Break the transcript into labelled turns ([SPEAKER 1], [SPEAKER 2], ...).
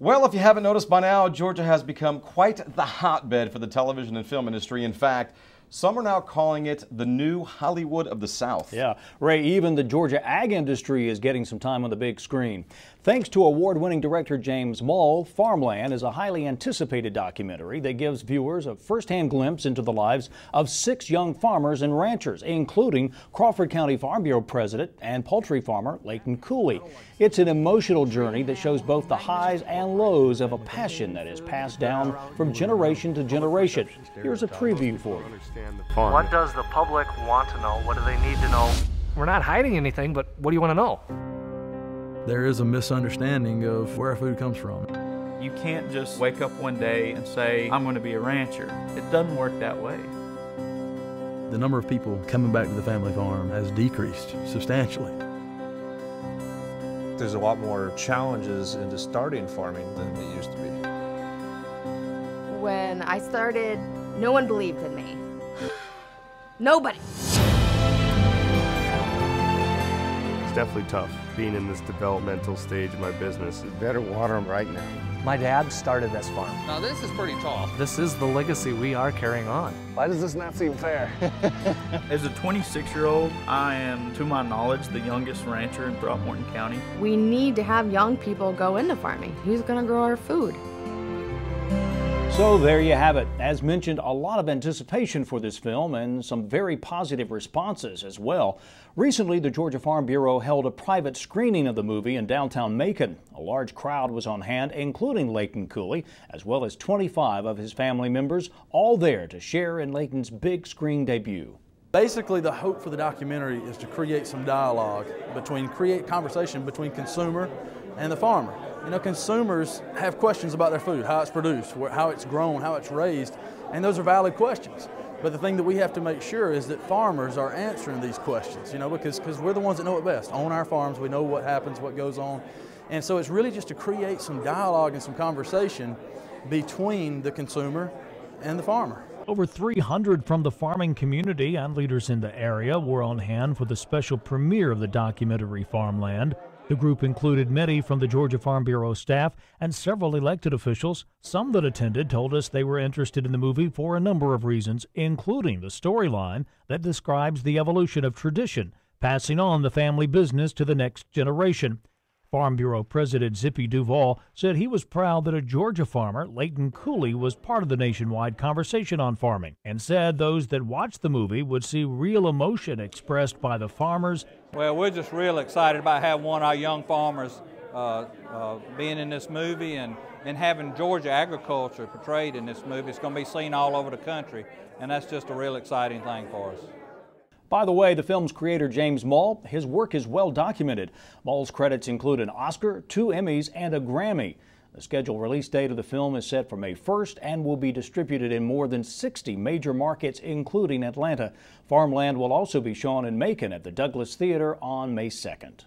[SPEAKER 1] Well, if you haven't noticed by now, Georgia has become quite the hotbed for the television and film industry. In fact, some are now calling it the new Hollywood of the South.
[SPEAKER 2] Yeah, Ray, even the Georgia ag industry is getting some time on the big screen. Thanks to award winning director James Moll, Farmland is a highly anticipated documentary that gives viewers a first hand glimpse into the lives of six young farmers and ranchers, including Crawford County Farm Bureau president and poultry farmer Leighton Cooley. It's an emotional journey that shows both the highs and lows of a passion that is passed down from generation to generation. Here's a preview for you.
[SPEAKER 3] What does the public want to know? What do they need to know? We're not hiding anything, but what do you want to know?
[SPEAKER 4] there is a misunderstanding of where our food comes from.
[SPEAKER 5] You can't just wake up one day and say, I'm going to be a rancher. It doesn't work that way.
[SPEAKER 4] The number of people coming back to the family farm has decreased substantially.
[SPEAKER 6] There's a lot more challenges into starting farming than it used to be.
[SPEAKER 7] When I started, no one believed in me. Nobody.
[SPEAKER 8] It's definitely tough being in this developmental stage of my business.
[SPEAKER 9] You better water them right now.
[SPEAKER 3] My dad started this farm.
[SPEAKER 10] Now this is pretty tall.
[SPEAKER 3] This is the legacy we are carrying on.
[SPEAKER 9] Why does this not seem fair?
[SPEAKER 5] As a 26 year old, I am, to my knowledge, the youngest rancher in Throckmorton County.
[SPEAKER 7] We need to have young people go into farming. Who's going to grow our food?
[SPEAKER 2] So there you have it. As mentioned, a lot of anticipation for this film and some very positive responses as well. Recently, the Georgia Farm Bureau held a private screening of the movie in downtown Macon. A large crowd was on hand, including Leighton Cooley, as well as 25 of his family members, all there to share in Leighton's big screen debut.
[SPEAKER 4] Basically, the hope for the documentary is to create some dialogue between, create conversation between consumer and the farmer. You know, consumers have questions about their food, how it's produced, how it's grown, how it's raised, and those are valid questions. But the thing that we have to make sure is that farmers are answering these questions, you know, because because we're the ones that know it best. On our farms, we know what happens, what goes on. And so it's really just to create some dialogue and some conversation between the consumer and the farmer.
[SPEAKER 11] Over 300 from the farming community and leaders in the area were on hand for the special premiere of the documentary Farmland. The group included many from the Georgia Farm Bureau staff and several elected officials. Some that attended told us they were interested in the movie for a number of reasons, including the storyline that describes the evolution of tradition, passing on the family business to the next generation. Farm Bureau President Zippy Duvall said he was proud that a Georgia farmer, Leighton Cooley, was part of the nationwide conversation on farming and said those that watched the movie would see real emotion expressed by the farmers.
[SPEAKER 10] Well, we're just real excited about having one of our young farmers uh, uh, being in this movie and, and having Georgia agriculture portrayed in this movie. It's going to be seen all over the country, and that's just a real exciting thing for us.
[SPEAKER 2] By the way, the film's creator, James Moll, his work is well documented. Moll's credits include an Oscar, two Emmys, and a Grammy. The scheduled release date of the film is set for May 1st and will be distributed in more than 60 major markets, including Atlanta. Farmland will also be shown in Macon at the Douglass Theater on May 2nd.